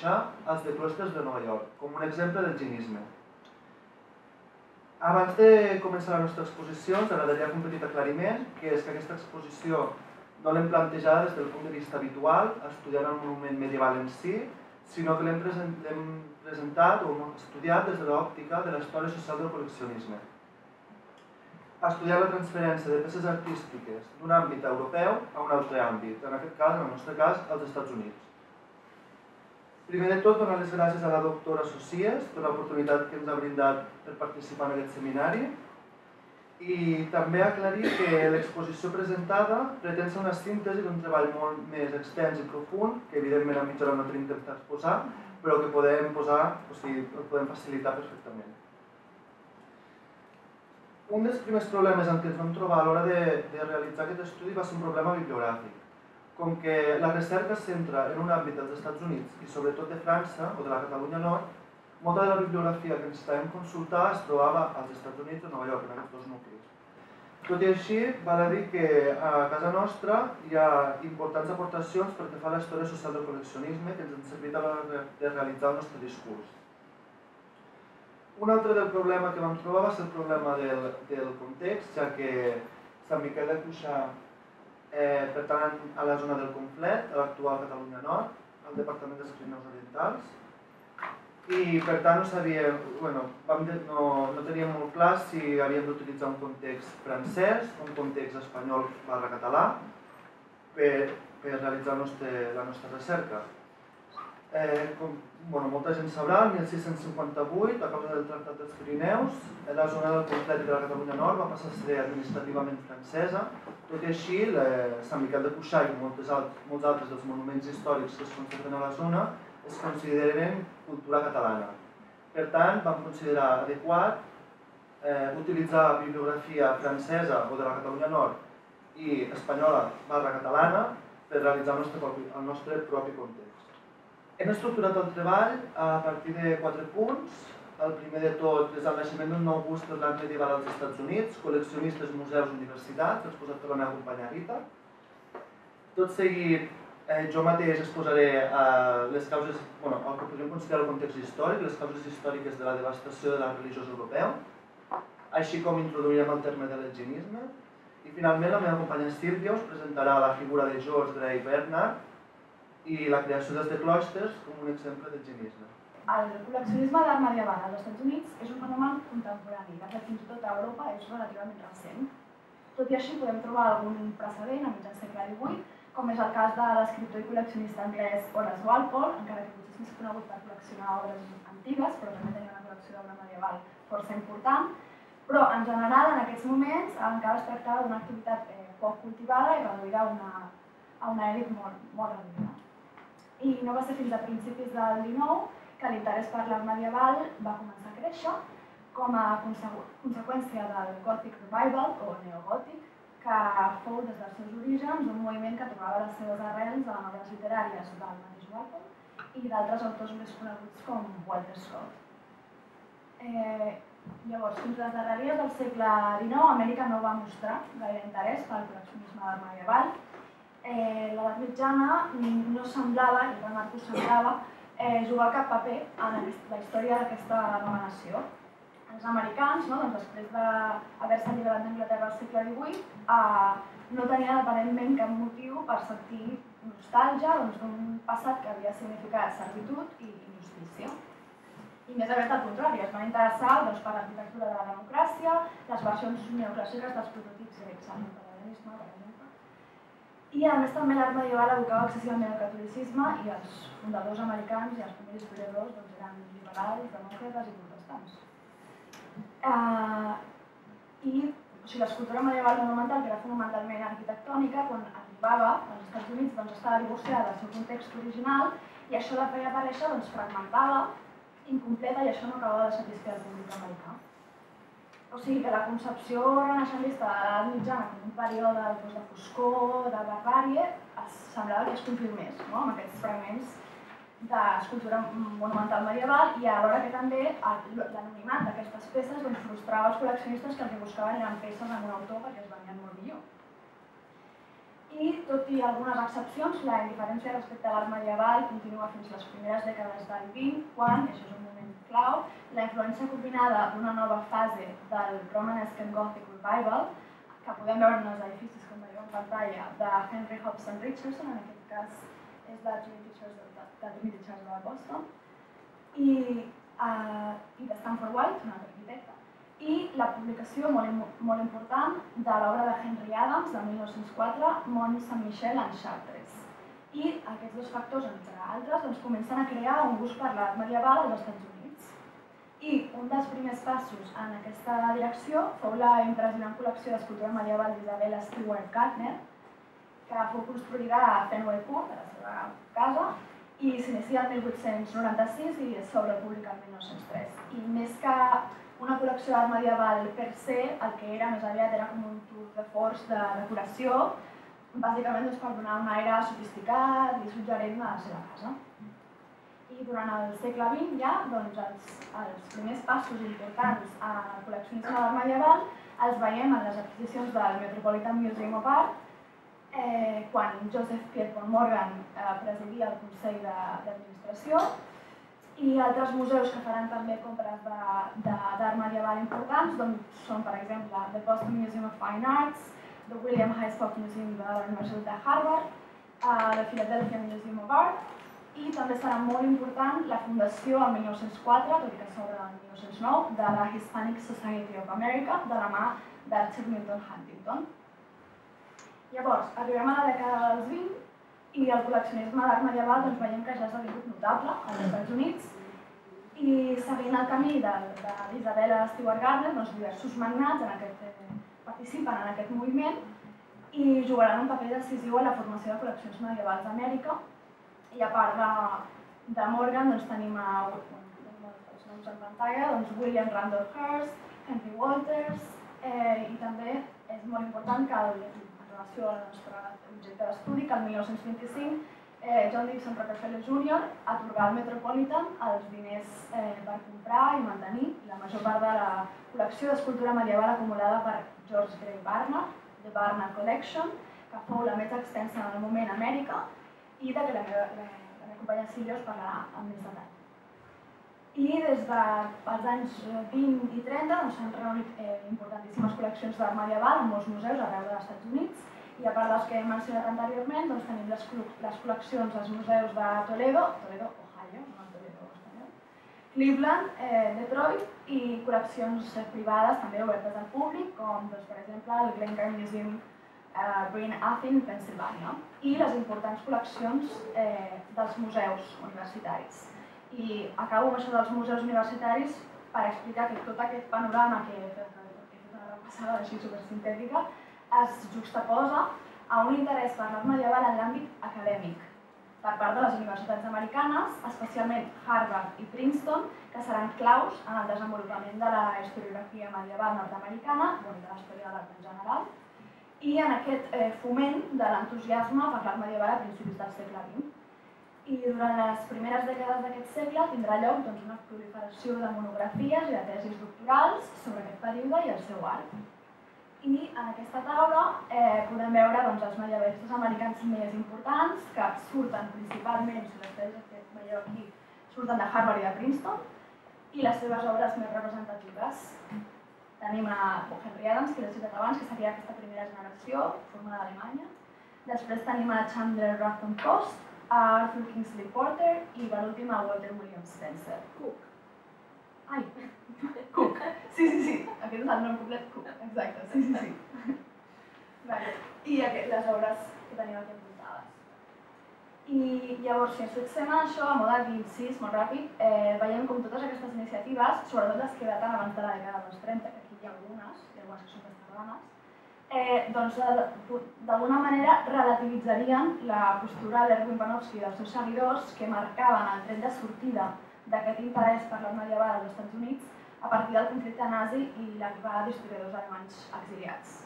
Cuixà als de de Nova York, com un exemple del ginisme. Abans de començar la nostra exposició, ens agradaria fer un petit aclariment, que és que aquesta exposició no l'hem plantejada des del punt de vista habitual, estudiant el monument medieval en si, sinó que l'hem presentat o estudiat des de l'òptica de la història social del col·leccionisme estudiar la transferència de peces artístiques d'un àmbit europeu a un altre àmbit, en aquest cas, en el nostre cas, als Estats Units. Primer de tot, donar les gràcies a la doctora Socies per l'oportunitat que ens ha brindat per participar en aquest seminari i també aclarir que l'exposició presentada pretén ser una síntesi d'un treball molt més extens i profund, que evidentment a mitja hora no tenim temps d'exposar, però que podem posar, o sigui, el podem facilitar perfectament. Un dels primers problemes en què ens vam trobar a l'hora de, de realitzar aquest estudi va ser un problema bibliogràfic. Com que la recerca es centra en un àmbit dels Estats Units i sobretot de França o de la Catalunya Nord, molta de la bibliografia que necessitàvem consultar es trobava als Estats Units o Nova York, en aquests dos nuclis. Tot i així, val a dir que a casa nostra hi ha importants aportacions perquè fa la història social del col·leccionisme que ens han servit a l'hora de realitzar el nostre discurs. Un altre del problema que vam trobar va ser el problema del, del context, ja que Sant Miquel de Cuixà eh, pertany a la zona del Conflet, a l'actual Catalunya Nord, al Departament dels Pirineus Orientals, i per tant no sabia, bueno, vam no, no teníem molt clar si havíem d'utilitzar un context francès, un context espanyol barra català, per, per realitzar nostre, la nostra recerca. Eh, com bueno, molta gent sabrà, el 1658, a causa del Tractat dels Pirineus, la zona del complet de la Catalunya Nord va passar a ser administrativament francesa. Tot i així, la, Sant Miquel de Cuixà i molts, altres, molts altres dels monuments històrics que es conserven a la zona es consideren cultura catalana. Per tant, vam considerar adequat eh, utilitzar bibliografia francesa o de la Catalunya Nord i espanyola barra catalana per realitzar el nostre propi, el nostre propi context. Hem estructurat el treball a partir de quatre punts. El primer de tot és el naixement d'un nou gust per l'art medieval als Estats Units, col·leccionistes, museus, universitats, exposat per la meva companya Rita. Tot seguit, eh, jo mateix exposaré eh, les causes, bueno, el que podríem considerar el context històric, les causes històriques de la devastació de l'art religiós europeu, així com introduirem el terme de l'egenisme. I finalment la meva companya Sílvia us presentarà la figura de George Gray Bernard, i la creació dels de clòsters com un exemple de genisme. El col·leccionisme d'art medieval als Estats Units és un fenomen contemporani, fet fins i tot a Europa és relativament recent. Tot i així podem trobar algun precedent a mitjan segle XVIII, com és el cas de l'escriptor i col·leccionista anglès Horace Walpole, encara que potser és més conegut per col·leccionar obres antigues, però també tenia una col·lecció d'obra medieval força important. Però en general, en aquests moments, encara es tractava d'una activitat eh, poc cultivada i reduïda a una, a una elit molt, molt reduïda i no va ser fins a principis del XIX que l'interès per l'art medieval va començar a créixer com a conseqüència del Gothic Revival o neogòtic, que fou des dels seus orígens un moviment que trobava les seves arrels a novel·les literàries del mateix Walpole i d'altres autors més coneguts com Walter Scott. Eh, llavors, fins les darreries del segle XIX, Amèrica no va mostrar gaire interès pel col·leccionisme medieval eh, l'edat mitjana no semblava, i el Marcos semblava, eh, jugar cap paper en la història d'aquesta nova nació. Els americans, no, doncs després d'haver-se alliberat d'Anglaterra al segle XVIII, eh, no tenien aparentment cap motiu per sentir nostàlgia doncs, d'un doncs, passat que havia significat servitud i injustícia. I més aviat al contrari, es van interessar doncs, per l'arquitectura de la democràcia, les versions neoclàssiques dels prototips grecs, el modernisme, i a més també l'art medieval evocava excessivament el catolicisme i els fundadors americans i els primers historiadors doncs, eren liberals, demòcrates i protestants. Uh, I o sigui, l'escultura medieval monumental, que era fonamentalment arquitectònica, quan arribava als Estats Units doncs, estava divorciada del seu context original i això la feia aparèixer doncs, fragmentada, incompleta i això no acabava de satisfer el públic americà. O sigui que la concepció renaixentista de l'edat mitjana com un període doncs, de foscor, de barbàrie, es, semblava que es confirmés no? amb aquests fragments d'escultura monumental medieval i alhora que també l'anonimat d'aquestes peces doncs, frustrava els col·leccionistes que els buscaven eren peces en un autor perquè es venien molt millor. I, tot i algunes excepcions, la indiferència respecte a l'art medieval continua fins les primeres dècades del XX, quan, això és un moment clau, la influència combinada d'una nova fase del Romanesque and Gothic Revival, que podem veure en els edificis, com veieu en pantalla, de Henry Hobson Richardson, en aquest cas és de Trinity Church de, de, Trinity Church de Boston, i, uh, i de Stanford White, un altre arquitecte, i la publicació molt, molt important de l'obra de Henry Adams de 1904, Mont Saint-Michel en Chartres. I aquests dos factors, entre altres, doncs, comencen a crear un gust per l'art medieval als Estats Units. I un dels primers passos en aquesta direcció fou la impressionant col·lecció d'escultura medieval d'Isabella Stewart Gardner, que fou construïda a Fenway Court, a la seva casa, i s'inicia el 1896 i s'obre públic el 1903. I més que una col·lecció d'art medieval per se, el que era més aviat era com un tour de forç de decoració, bàsicament doncs, per donar un aire sofisticat i suggerent a la seva casa. I durant el segle XX ja, doncs, els, els primers passos importants a col·leccionisme d'art medieval els veiem en les adquisicions del Metropolitan Museum of Art, eh, quan Joseph Pierpont Morgan eh, presidia el Consell d'Administració i altres museus que faran també compres d'art medieval importants doncs són, per exemple, el Boston Museum of Fine Arts, el William Highsport Museum de la Universitat de Harvard, el Philadelphia Museum of Art, i també serà molt important la fundació el 1904, tot i que s'obre el 1909, de la Hispanic Society of America, de la mà d'Archer Newton Huntington. Llavors, arribem a la dècada dels 20 i el col·leccionisme d'art medieval doncs, veiem que ja s'ha vingut notable als Estats Units. I seguint el camí d'Isabella Stewart Gardner, doncs, diversos magnats en aquest, eh, participen en aquest moviment i jugaran un paper decisiu en la formació de col·leccions medievals d'Amèrica. I a part de, de Morgan doncs, tenim a, noms en pantalla, doncs, William Randolph Hearst, Henry Walters eh, i també és molt important que el, relació al nostre objecte d'estudi, que el 1925 eh, John Dixon Rockefeller Jr. atorgà al Metropolitan els diners eh, per comprar i mantenir la major part de la col·lecció d'escultura medieval acumulada per George Gray Barnard, The Barnard Collection, que fou la més extensa en el moment a Amèrica i de que la meva, la, la meva companya Silvia us parlarà amb més detall. I des dels anys 20 i 30 doncs, s'han doncs, reunit eh, importantíssimes col·leccions d'art medieval en molts museus arreu dels Estats Units i a part dels que he mencionat anteriorment, doncs tenim les, les col·leccions als museus de Toledo, Toledo, Ohio, no Toledo, Cleveland, eh, Detroit i col·leccions eh, privades també obertes al públic, com doncs, per exemple el Glencairn Museum eh, Green Athens, Pennsylvania, i les importants col·leccions eh, dels museus universitaris. I acabo amb això dels museus universitaris per explicar que tot aquest panorama que he fet, una repassada així supersintètica es juxtaposa a un interès per l'art medieval en l'àmbit acadèmic per part de les universitats americanes, especialment Harvard i Princeton, que seran claus en el desenvolupament de la historiografia medieval nord-americana, de la història de l'art en general, i en aquest eh, foment de l'entusiasme per l'art medieval a principis del segle XX. I durant les primeres dècades d'aquest segle tindrà lloc doncs, una proliferació de monografies i de tesis doctorals sobre aquest període i el seu art. I en aquesta taula eh, podem veure doncs, els medievalistes americans més importants que surten principalment, si les tesis que veieu aquí, surten de Harvard i de Princeton i les seves obres més representatives. Tenim a Henry Adams, que l'he citat abans, que seria aquesta primera generació, formada a Alemanya. Després tenim a Chandler Rafton Post, a Arthur Kingsley Porter i per últim a Walter William Spencer. Cook. Ai, Cook. Sí, sí, sí. Aquest és el nom complet, Cook. Exacte, sí, sí, sí. Vale. I aquest, les obres que tenim aquí apuntades. I llavors, si ens fixem en això, a mode d'incís, molt ràpid, eh, veiem com totes aquestes iniciatives, sobretot les que daten abans de la dècada dels 30, que aquí hi ha algunes, hi ha algunes que són més tardanes, eh, doncs d'alguna manera relativitzarien la postura d'Erwin Panofsky i dels seus seguidors que marcaven el tret de sortida d'aquest interès per l'art medieval als Estats Units a partir del conflicte nazi i l'arribada d'historiadors alemanys exiliats.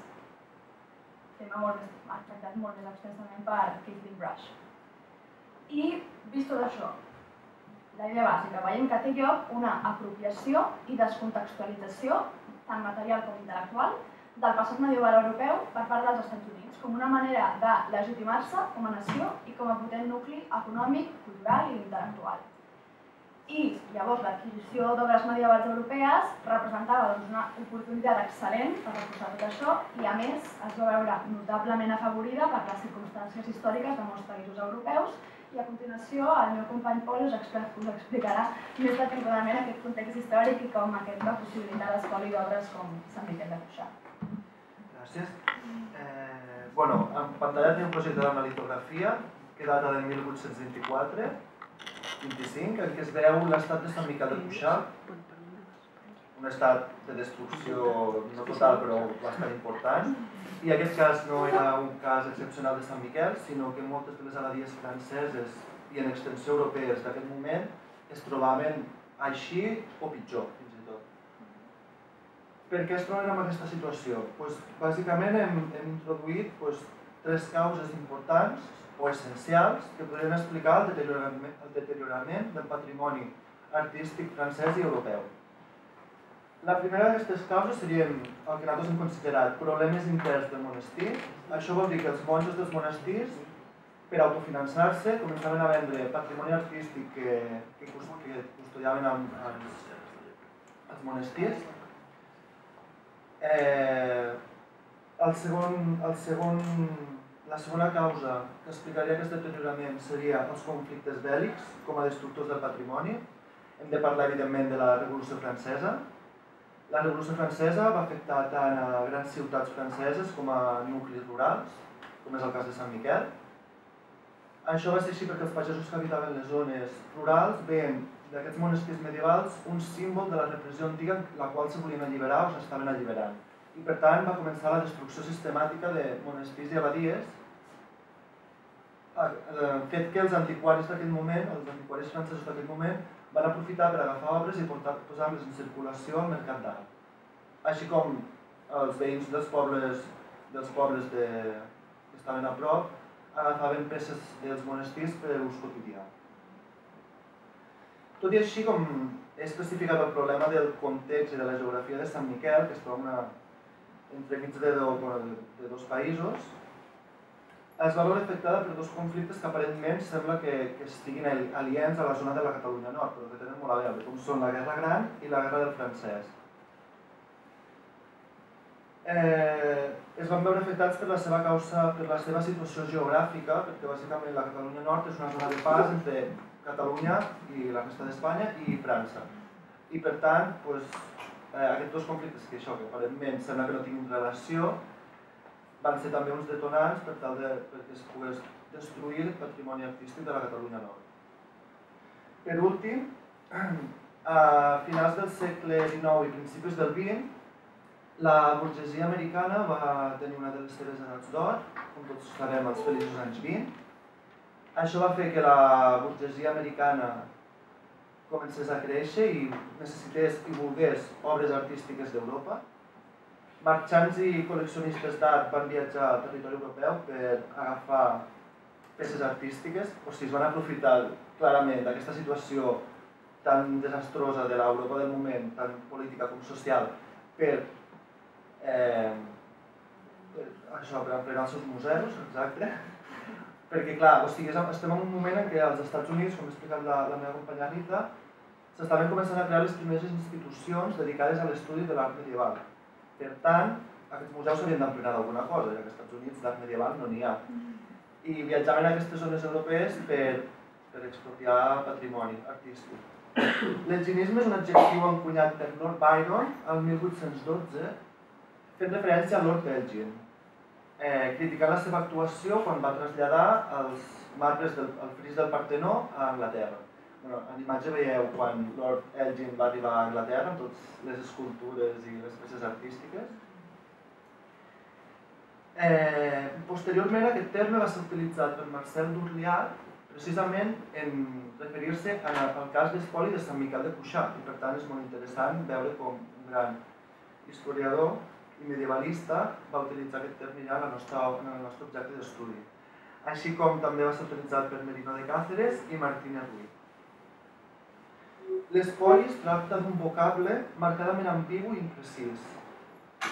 Tema molt més, tractat molt més extensament per Caitlin Brush. I, vist tot això, la idea bàsica, veiem que té lloc una apropiació i descontextualització, tant material com intel·lectual, del passat medieval europeu per part dels Estats Units, com una manera de legitimar-se com a nació i com a potent nucli econòmic, cultural i intel·lectual. I llavors l'adquisició d'obres medievals europees representava doncs, una oportunitat excel·lent per reforçar tot això i a més es va veure notablement afavorida per les circumstàncies històriques de molts països europeus i a continuació el meu company Pol us, us explicarà més detingudament aquest context històric i com aquest va possibilitar l'espoli d'obres com Sant Miquel de Cuixà. Gràcies. Eh, bueno, en pantalla té un projecte d'una litografia que data de 1824 25, en què es veu l'estat de Sant Miquel de Cuixà, un estat de destrucció no total però bastant important, i aquest cas no era un cas excepcional de Sant Miquel, sinó que moltes de les abadies franceses i en extensió europees d'aquest moment es trobaven així o pitjor. Per què es troben en aquesta situació? Pues, bàsicament hem, hem introduït pues, tres causes importants o essencials que podrien explicar el deteriorament, el deteriorament del patrimoni artístic francès i europeu. La primera d'aquestes causes serien el que nosaltres hem considerat problemes interns del monestir. Això vol dir que els monjos dels monestirs, per autofinançar-se, començaven a vendre patrimoni artístic que, que, que custodiaven amb, als monestirs. Eh, el segon, el segon la segona causa que explicaria aquest deteriorament seria els conflictes bèl·lics com a destructors del patrimoni. Hem de parlar, evidentment, de la Revolució Francesa. La Revolució Francesa va afectar tant a grans ciutats franceses com a nuclis rurals, com és el cas de Sant Miquel. Això va ser així perquè els pagesos que habitaven les zones rurals veien d'aquests monestirs medievals un símbol de la repressió antiga la qual se volien alliberar o s'estaven alliberant i per tant va començar la destrucció sistemàtica de monestirs i abadies, fet que els antiquaris d'aquest moment, els antiquaris francesos d'aquest moment, van aprofitar per agafar obres i posar-les en circulació al mercat d'art. Així com els veïns dels pobles, dels pobles de, que estaven a prop agafaven peces dels monestirs per ús quotidià. Tot i així, com he especificat el problema del context i de la geografia de Sant Miquel, que es troba una, entremig de, de, de dos països, es va veure afectada per dos conflictes que aparentment sembla que, que estiguin aliens a la zona de la Catalunya Nord, però que tenen molt a veure, com són la Guerra Gran i la Guerra del Francès. Eh, es van veure afectats per la seva causa, per la seva situació geogràfica, perquè bàsicament la Catalunya Nord és una zona de pas entre Catalunya i la resta d'Espanya i França. I per tant, doncs, eh, aquests dos conflictes que això, que aparentment sembla que no tinguin relació, van ser també uns detonants per tal de, perquè es pogués destruir el patrimoni artístic de la Catalunya Nord. Per últim, a finals del segle XIX i principis del XX, la burgesia americana va tenir una de les seves edats d'or, com tots sabem, els feliços anys 20. Això va fer que la burgesia americana comencés a créixer i necessités i volgués obres artístiques d'Europa. Marxants i col·leccionistes d'art van viatjar al territori europeu per agafar peces artístiques, o sigui, es van aprofitar clarament d'aquesta situació tan desastrosa de l'Europa del moment, tan política com social, per, eh, per això, per emplenar els seus museus, exacte, perquè clar, o sigui, estem en un moment en què als Estats Units, com ha explicat la, la meva companya Rita, s'estaven començant a crear les primeres institucions dedicades a l'estudi de l'art medieval. Per tant, aquests museus s'havien d'emplenar d'alguna cosa, ja que als Estats Units d'art medieval no n'hi ha. I viatjaven a aquestes zones europees per, per expropiar patrimoni artístic. L'enginisme és un adjectiu encunyat per Lord Byron el 1812, fent referència a Lord Elgin, eh, criticant la seva actuació quan va traslladar els marbres del el fris del Partenó a Anglaterra bueno, en imatge veieu quan Lord Elgin va arribar a Anglaterra amb totes les escultures i les peces artístiques. Eh, posteriorment aquest terme va ser utilitzat per Marcel Durliat precisament en referir-se al cas d'espoli de Sant Miquel de Cuixà i per tant és molt interessant veure com un gran historiador i medievalista va utilitzar aquest terme ja en el nostre, en el nostre objecte d'estudi així com també va ser utilitzat per Merino de Cáceres i Martínez Ruiz. L'espoli es tracta d'un vocable marcadament ambigu i imprecís.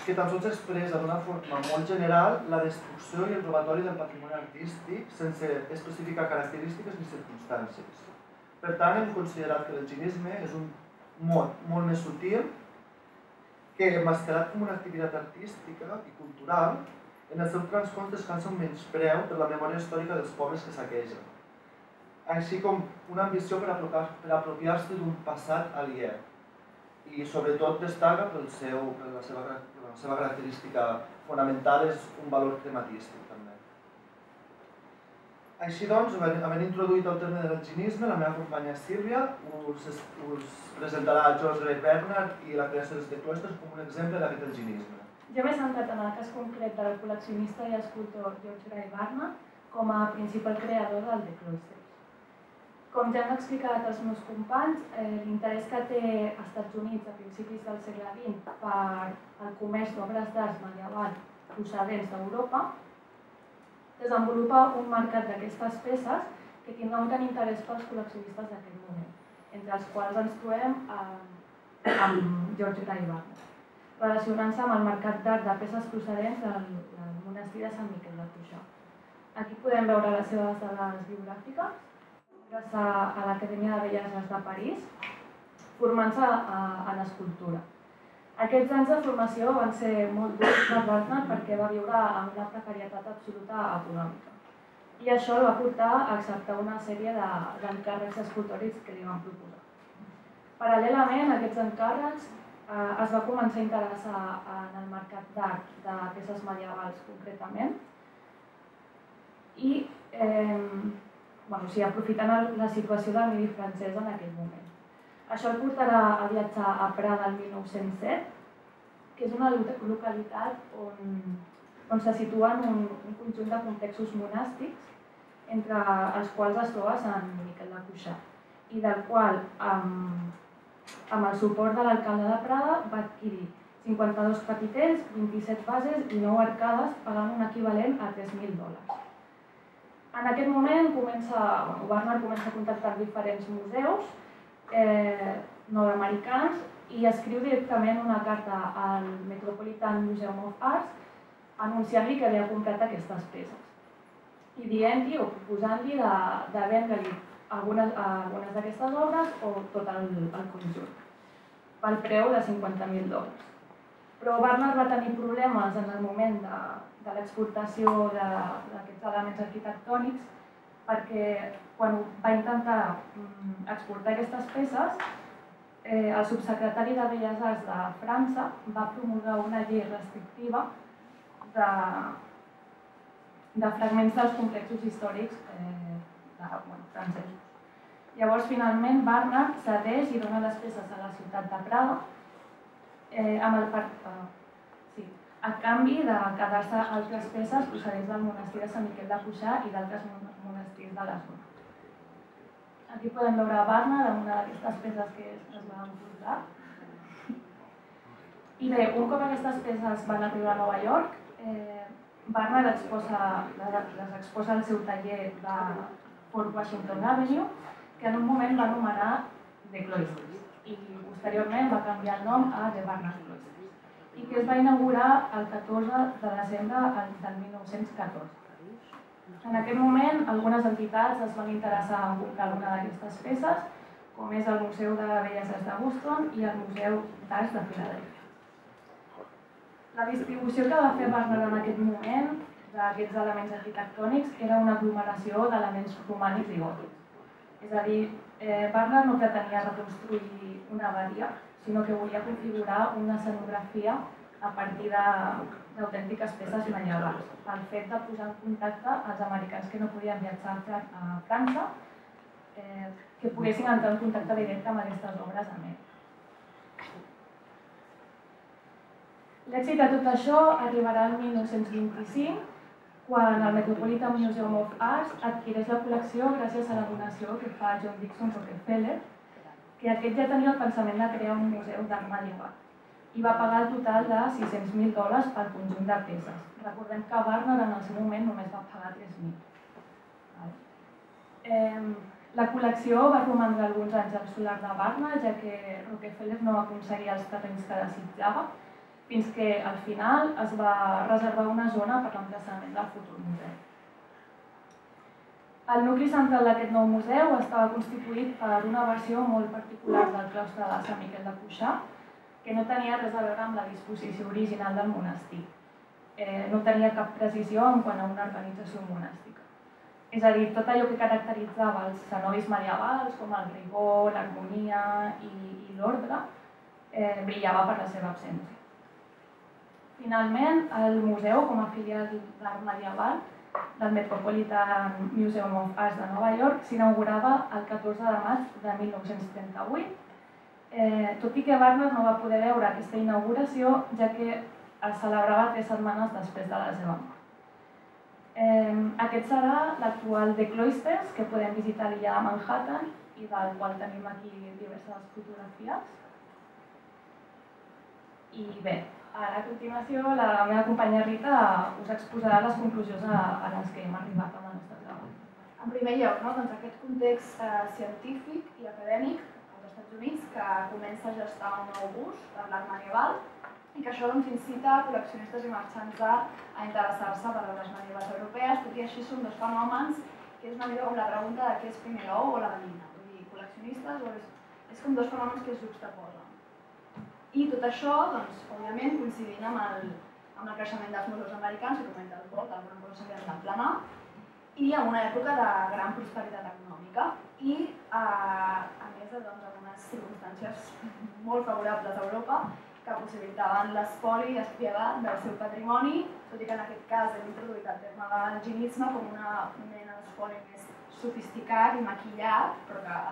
que tan sols expressa d'una forma molt general la destrucció i el robatori del patrimoni artístic sense especificar característiques ni circumstàncies. Per tant, hem considerat que l'enginisme és un mot molt més sutil que, mascarat com una activitat artística i cultural, en el seu transfons descansa un menyspreu per la memòria històrica dels pobles que saquegen, així com una ambició per apropiar-se d'un passat aliè, i sobretot destaca pel seu, per la seva, per la seva característica fonamental és un valor tematístic també. Així doncs, havent introduït el terme de l'enginisme, la meva companya Sílvia us, us presentarà George Bernard i la creació dels The Cloisters com un exemple d'aquest enginisme. Jo m'he centrat en el cas concret del col·leccionista i escultor George Ray Bernard com a principal creador del The Cloisters. Com ja han explicat els meus companys, eh, l'interès que té als Estats Units a principis del segle XX per al comerç d'obres d'art medieval procedents d'Europa desenvolupa un mercat d'aquestes peces que tindrà un gran interès pels col·leccionistes d'aquest moment, entre els quals ens trobem eh, amb George Gaiva, relacionant-se amb el mercat d'art de peces procedents del, del monestir de Sant Miquel de Cuixà. Aquí podem veure les seves dades biogràfiques a l'Acadèmia de Belles Arts de París, formant-se en escultura. Aquests anys de formació van ser molt durs per Wagner perquè va viure amb una precarietat absoluta econòmica. I això el va portar a acceptar una sèrie d'encàrrecs escultòrics que li van proposar. Paral·lelament a aquests encàrrecs eh, es va començar a interessar en el mercat d'art de peces medievals concretament i eh, bueno, o sigui, aprofitant la situació del midi francès en aquell moment. Això el portarà a viatjar a Prada el 1907, que és una localitat on, on se situen un, un conjunt de complexos monàstics, entre els quals es troba Sant Miquel de Cuixà, i del qual, amb, amb el suport de l'alcalde de Prada, va adquirir 52 capitells, 27 bases i 9 arcades, pagant un equivalent a 3.000 dòlars. En aquest moment comença, Warner comença a contactar diferents museus eh, nord-americans i escriu directament una carta al Metropolitan Museum of Arts anunciant-li que havia comprat aquestes peces i dient-li o proposant-li de, de vendre-li algunes, algunes d'aquestes obres o tot el, el conjunt pel preu de 50.000 dòlars. Però Warner va tenir problemes en el moment de, de l'exportació d'aquests elements arquitectònics perquè quan va intentar mm, exportar aquestes peces, eh, el subsecretari de Belles Arts de França va promulgar una llei restrictiva de, de fragments dels complexos històrics eh, de, bueno, francesos. Llavors, finalment, Barnard cedeix i dona les peces a la ciutat de Prada eh, amb el, eh, a canvi de quedar-se altres peces procedents del monestir de Sant Miquel de Cuixà i d'altres monestirs de la zona. Aquí podem veure Barna, una d'aquestes peces que es van portar. I bé, un cop aquestes peces van arribar a Nova York, eh, Barna les exposa, les exposa al seu taller de Fort Washington Avenue, que en un moment va anomenar The Cloisters i posteriorment va canviar el nom a The Barna's Cloisters i que es va inaugurar el 14 de desembre del 1914. En aquest moment, algunes entitats es van interessar en comprar alguna d'aquestes peces, com és el Museu de Belles Arts de Boston i el Museu d'Arts de Filadèlfia. La distribució que va fer Barner en aquest moment d'aquests elements arquitectònics era una aglomeració d'elements romànics i gòtics. És a dir, eh, Barner no pretenia reconstruir una abadia, sinó que volia configurar una escenografia a partir d'autèntiques peces medievals. El fet de posar en contacte els americans que no podien viatjar a França, eh, que poguessin entrar en contacte directe amb aquestes obres a més. L'èxit de tot això arribarà al 1925, quan el Metropolitan Museum of Arts adquireix la col·lecció gràcies a la donació que fa John Dixon Rockefeller, que aquest ja tenia el pensament de crear un museu d'art medieval i va pagar el total de 600.000 dòlars pel conjunt de peces. Recordem que Warner en el seu moment només va pagar 3.000. Eh, la col·lecció va romandre alguns anys al solar de Warner, ja que Rockefeller no va aconseguir els terrenys que desitjava fins que al final es va reservar una zona per l'emplaçament del futur museu. El nucli central d'aquest nou museu estava constituït per una versió molt particular del claustre de Sant Miquel de Cuixà, que no tenia res a veure amb la disposició original del monestir. Eh, no tenia cap precisió en quant a una organització monàstica. És a dir, tot allò que caracteritzava els cenovis medievals, com el rigor, l'harmonia i, i l'ordre, eh, brillava per la seva absència. Finalment, el museu, com a filial d'art medieval del Metropolitan Museum of Arts de Nova York, s'inaugurava el 14 de maig de 1938 Eh, tot i que Wagner no va poder veure aquesta inauguració, ja que es celebrava tres setmanes després de la seva mort. Eh, aquest serà l'actual The Cloisters, que podem visitar l'illa de Manhattan i del qual tenim aquí diverses fotografies. I bé, ara a continuació la meva companya Rita us exposarà les conclusions a, a les que hem arribat amb el nostre treball. En primer lloc, no? doncs aquest context eh, científic i acadèmic Estats Units que comença a gestar un nou bus per l'art medieval i que això doncs, incita col·leccionistes i marxants d'art a interessar-se per les medievals europees, tot i així són dos fenòmens que és una mica com la pregunta de què és primer l'ou o la gallina. Vull dir, col·leccionistes o és, és com dos fenòmens que es juxtaposen. I tot això, doncs, òbviament, coincidint amb el, amb el creixement dels museus americans, que comenta el Pol, que alguna cosa s'havia d'emplenar, i en una època de gran prosperitat econòmica i eh, a més de doncs, algunes circumstàncies molt favorables a Europa que possibilitaven l'espoli espiedat del seu patrimoni, tot i que en aquest cas hem introduït el terme del ginisme com una mena d'espoli més sofisticat i maquillat, però que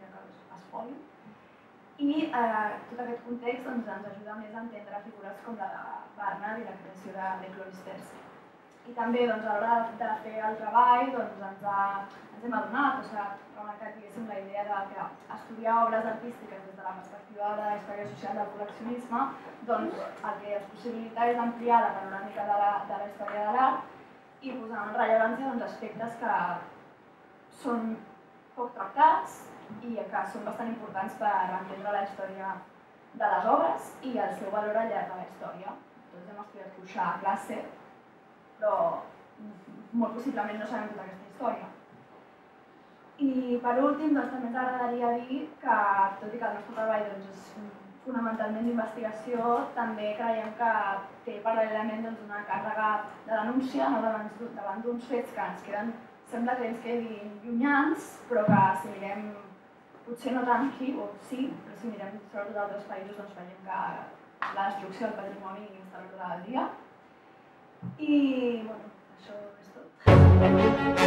que espoli. I eh, tot aquest context doncs, ens ajuda més a entendre figures com la de Barnard i la creació de, de Cloisters i també doncs, a l'hora de fer el treball doncs, ens, ha, ens hem adonat, o sigui, remarcat diguéssim la idea de que estudiar obres artístiques des de la perspectiva de la història social del col·leccionisme doncs, el que es possibilita és ampliar la panoràmica de la, de la història de l'art i posar en rellevància doncs, aspectes que són poc tractats i que són bastant importants per entendre la història de les obres i el seu valor al llarg de la història. Tots hem estudiat Cuixà a classe però molt possiblement no sabem tota aquesta història. I per últim, doncs, també ens agradaria dir que, tot i que el nostre treball doncs, és fonamentalment d'investigació, també creiem que té paral·lelament doncs, una càrrega de denúncia no? davant, d'uns fets que ens queden, sembla que ens quedin llunyans, però que si mirem, potser no tant aquí, o sí, però si mirem sobretot altres països doncs veiem que la destrucció del patrimoni està a l'ordre del dia, i, bueno, això és tot.